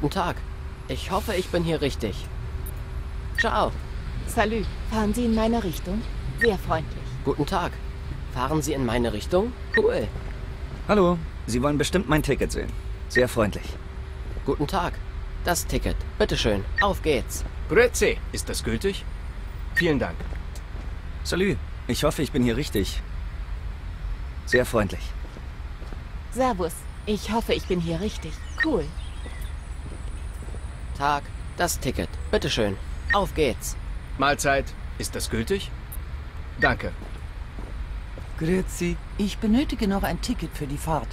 Guten Tag. Ich hoffe, ich bin hier richtig. Ciao. Salü. Fahren Sie in meine Richtung? Sehr freundlich. Guten Tag. Fahren Sie in meine Richtung? Cool. Hallo, Sie wollen bestimmt mein Ticket sehen. Sehr freundlich. Guten Tag. Das Ticket. Bitteschön. Auf geht's. Grüezi. Ist das gültig? Vielen Dank. Salü, ich hoffe, ich bin hier richtig. Sehr freundlich. Servus. Ich hoffe, ich bin hier richtig. Cool. Tag. Das Ticket. Bitteschön. Auf geht's. Mahlzeit. Ist das gültig? Danke. Grüezi. Ich benötige noch ein Ticket für die Fahrt.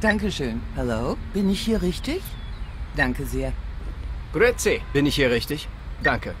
Dankeschön. Hallo? Bin ich hier richtig? Danke sehr. Grüezi. Bin ich hier richtig? Danke.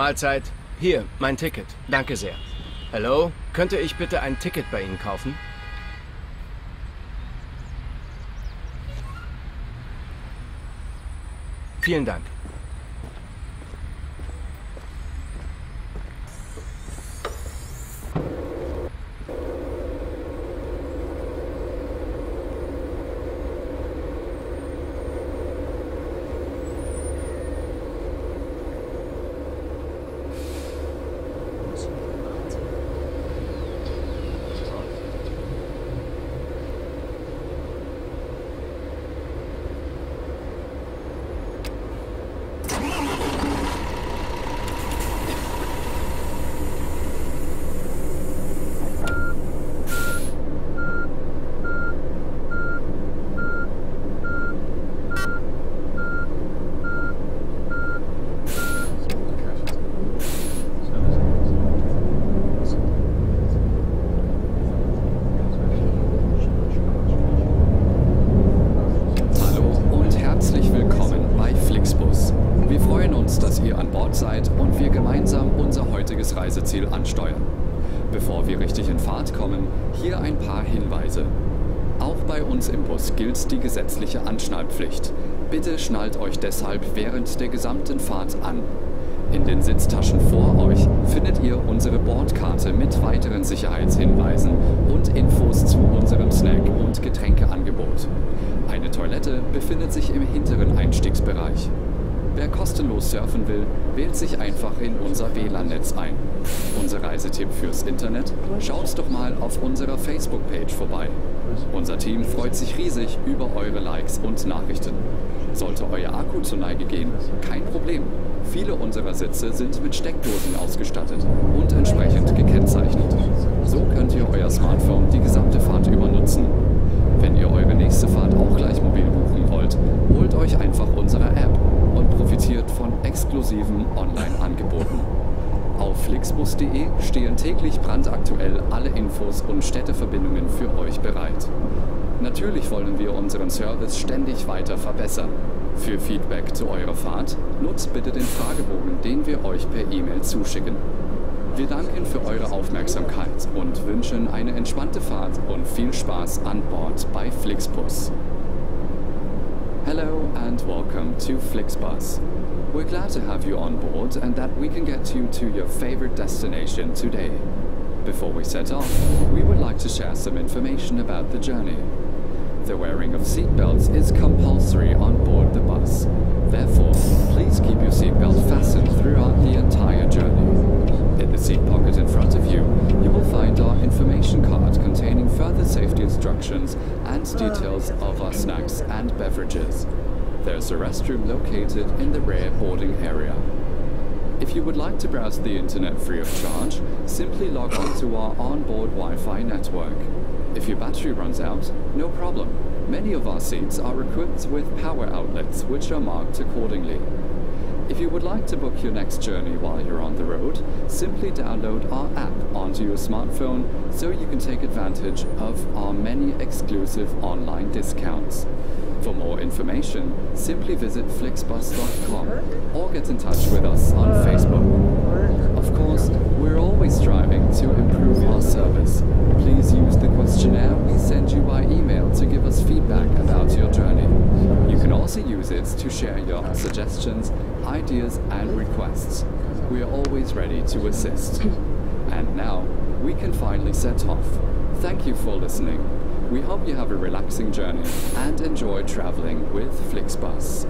Mahlzeit. Hier, mein Ticket. Danke sehr. Hallo? Könnte ich bitte ein Ticket bei Ihnen kaufen? Vielen Dank. Hallo und herzlich willkommen bei Flixbus. Wir freuen uns, dass ihr an Bord seid und wir gemeinsam unser heutiges Reiseziel ansteuern. Bevor wir richtig in Fahrt kommen, hier ein paar Hinweise. Auch bei Bus gilt die gesetzliche Anschnallpflicht. Bitte schnallt euch deshalb während der gesamten Fahrt an. In den Sitztaschen vor euch findet ihr unsere Bordkarte mit weiteren Sicherheitshinweisen und Infos zu unserem Snack- und Getränkeangebot. Eine Toilette befindet sich im hinteren Einstiegsbereich. Wer kostenlos surfen will, wählt sich einfach in unser WLAN-Netz ein. Unser Reisetipp fürs Internet? Schaut doch mal auf unserer Facebook-Page vorbei. Unser Team freut sich riesig über eure Likes und Nachrichten. Sollte euer Akku zur Neige gehen, kein Problem. Viele unserer Sitze sind mit Steckdosen ausgestattet und entsprechend gekennzeichnet. So könnt ihr euer Smartphone die gesamte Fahrt über nutzen. Wenn ihr eure nächste Fahrt auch gleich mobil buchen wollt, holt euch einfach unsere App und profitiert von exklusiven Online-Angeboten. Auf flixbus.de stehen täglich brandaktuell alle Infos und Städteverbindungen für euch bereit. Natürlich wollen wir unseren Service ständig weiter verbessern. Für Feedback zu eurer Fahrt nutzt bitte den Fragebogen, den wir euch per E-Mail zuschicken. Wir danken für eure Aufmerksamkeit und wünschen eine entspannte Fahrt und viel Spaß an Bord bei Flixbus. Hello and welcome to Flixbus. We're glad to have you on board and that we can get you to your favorite destination today. Before we set off, we would like to share some information about the journey. The wearing of seatbelts is compulsory on board the bus. Therefore, please keep your seatbelt fastened throughout the entire journey. In the seat pocket in front of you, you will find our information card containing further safety instructions and details of our snacks and beverages. There's a restroom located in the rear boarding area. If you would like to browse the internet free of charge, simply log on to our onboard Wi-Fi network. If your battery runs out, no problem. Many of our seats are equipped with power outlets which are marked accordingly. If you would like to book your next journey while you're on the road, simply download our app onto your smartphone so you can take advantage of our many exclusive online discounts. For more information, simply visit flixbus.com or get in touch with us on Facebook. Of course, we're always striving to improve our service. Please use the questionnaire we send you by email to give us feedback about your journey. You can also use it to share your suggestions, ideas, and requests. We are always ready to assist. And now, we can finally set off. Thank you for listening. We hope you have a relaxing journey and enjoy traveling with Flixbus.